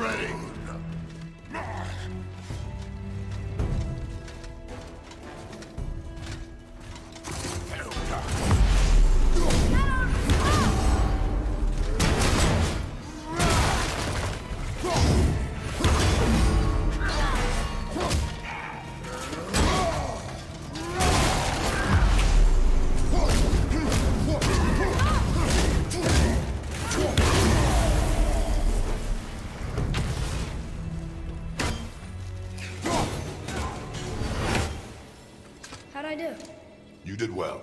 ready. I do? You did well.